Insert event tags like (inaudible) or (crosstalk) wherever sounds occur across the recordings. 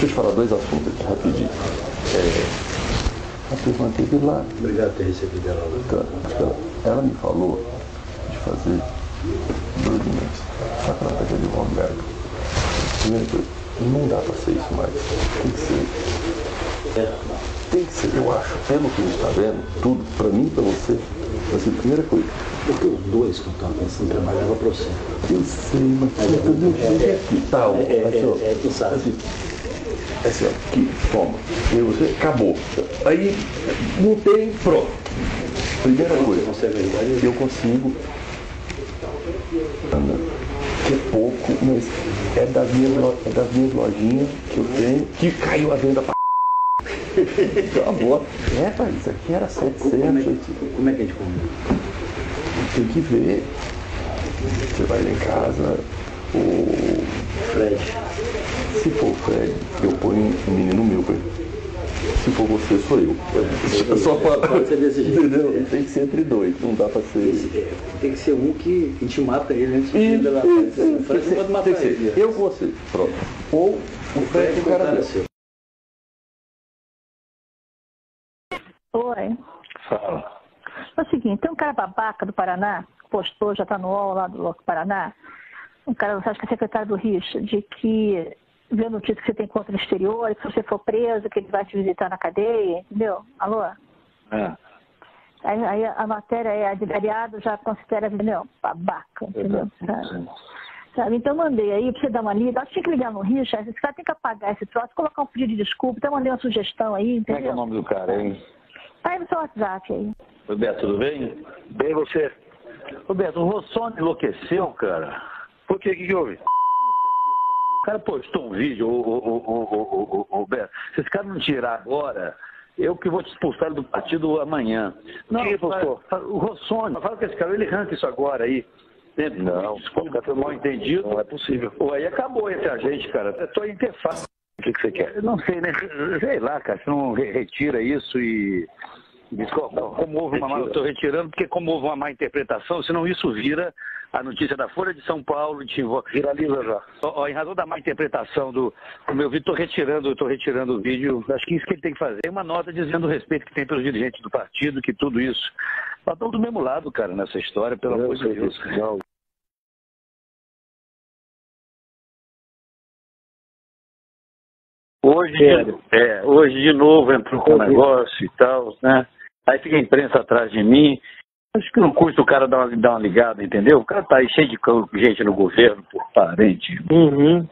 Deixa eu te falar dois assuntos aqui rapidinho. É, a turma teve lá. Obrigado por ter recebido ela. lá. Então, então, ela me falou de fazer dois minutos. Ela tá de Roberto. Primeira coisa, não dá pra ser isso mais. Tem que ser. É, Tem que ser, eu acho, pelo que a gente tá vendo, tudo, pra mim e pra você, vai ser a primeira coisa. Porque os dois que eu estava pensando trabalhavam para você. Eu sei, mas entendeu? Chega aqui, tá, ó, É, é, assim, ó. é, é, tu sabe. Assim, assim, ó, aqui, toma. E você, acabou. Aí, montei, pronto. Primeira coisa, é eu consigo, Ana, que é pouco, mas é das minhas, é das minhas lojinhas que eu tenho, que caiu a venda pra (laughs) Acabou. É, pai, isso aqui era Como é, 700, que, como é que a gente combina? tem que ver. Você vai lá em casa, o Fred, Se for o Fred, eu ponho um menino meu, pai. Se for você, sou eu. Só para. Pode ser desse jeito. Entendeu? Tem que ser entre dois, não dá pra ser. esse- é, tem que ser um que a gente mata ele antes de ele lá Fred não pode matar ele. Eu com você. Pronto. Ou o Fred e o cara dele. Oi. Fala. É o seguinte, tem um cara babaca do Paraná, que postou, já está no UOL lá do Paraná, um cara, acho que é secretário do Richa, de que viu a notícia que você tem conta no exterior, que se você for preso, que ele vai te visitar na cadeia, entendeu? Alô? É. Aí, aí a matéria é advogado, já considera, entendeu? Babaca, entendeu? Sabe? Sabe? Então mandei aí pra você dar uma lida. Acho que tinha que ligar no Richa, esse cara tem que apagar esse troço, colocar um pedido de desculpa, então mandei uma sugestão aí, Como é que é o entendeu? nome do cara, hein? Tá aí no seu WhatsApp aí. Roberto, tudo bem? Bem, você? Roberto, o Rossoni enlouqueceu, cara. Por que que houve? O cara postou um vídeo, o, o, o, o, o, o, Roberto. Se esse cara não tirar agora, eu que vou te expulsar do partido amanhã. Não, Quem fala- O Rossoni. Fala com esse cara, ele arranca isso agora aí. Não, Desculpa pelo mal entendido. Não é possível. Pô, aí acabou entre a gente, cara. É só interface. O que, que você quer? Eu não sei, né? Sei lá, cara, se não re- retira isso e. Diz, co- como houve uma má, eu estou retirando porque como houve uma má interpretação, senão isso vira a notícia da Folha de São Paulo, Timbó. Viraliza já. Ó, ó, em razão da má interpretação do, do meu vídeo, estou retirando, estou retirando o vídeo. Acho que isso que ele tem que fazer é uma nota dizendo o respeito que tem pelos dirigentes do partido, que tudo isso. Nós estamos do mesmo lado, cara, nessa história, pelo amor de Deus. Não, Hoje, é, hoje de novo entrou com o negócio e tal, né? Aí fica a imprensa atrás de mim. Acho que não custa o cara dar uma, dar uma ligada, entendeu? O cara tá aí cheio de gente no governo, por parente. Uhum.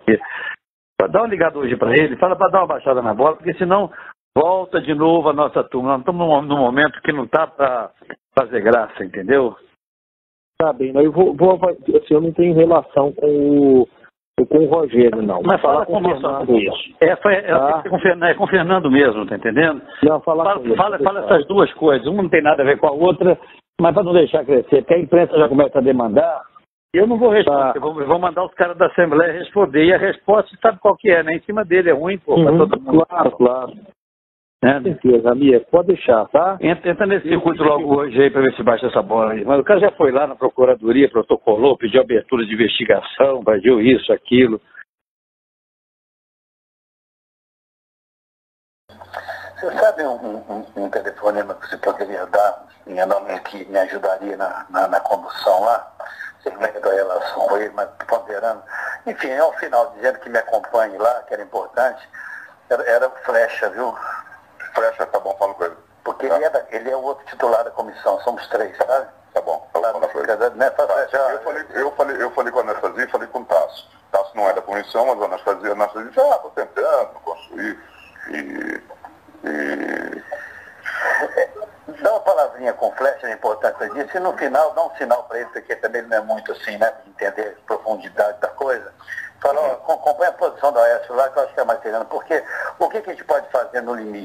Dá uma ligada hoje pra ele, fala pra dar uma baixada na bola, porque senão volta de novo a nossa turma. Nós estamos num, num momento que não tá pra fazer graça, entendeu? Tá bem, mas eu vou, vou assim, eu não tenho relação com o, com o Rogério, não. Mas Vou fala com o nosso Fernando isso. É, foi- é, Tá. é com o Fernando, é com o Fernando mesmo, tá entendendo? Não, Fala, com ele. fala, fala essas duas coisas. Uma não tem nada a ver com a outra, mas para não deixar crescer, porque a imprensa já começa a demandar, eu não vou responder. Tá. Vou, mandar os caras da Assembleia responder. E a resposta sabe qual que é, né? Em cima dele é ruim, pô, Uhum, todo mundo. claro, claro. Né? Certeza, Mia, pode deixar, tá? Entra, entra nesse circuito logo hoje aí para ver se baixa essa bola aí. Mas o cara já foi lá na Procuradoria, protocolou, pediu abertura de investigação, pediu isso, aquilo. Você sabe um, um, um telefonema que você poderia dar em nome que me ajudaria na, na, na condução lá? Sei como é que é a relação com ele, mas ponderando. Enfim, ao final dizendo que me acompanhe lá, que era importante, era, era Flecha, viu? Flecha, tá bom, fala com ele. Porque ele, é da- ele é o outro titular da comissão, somos três, sabe? Tá bom, fala com ele. Né? Fala, Flecha, Eu falei, eu falei, eu falei com a Anastasia e falei com o Tasso. Tasso não é da comissão, mas a Anastasia, a Anastasia disse, ah, tô tentando construir. E, e (laughs) Dá uma palavrinha com flecha, a importância disso, e no final dá um sinal para ele, porque também ele não é muito assim, né, de entender a profundidade da coisa. Fala, ó, acompanha a posição da Oeste lá, que eu acho que é mais serena, porque o que, que a gente pode fazer no limite?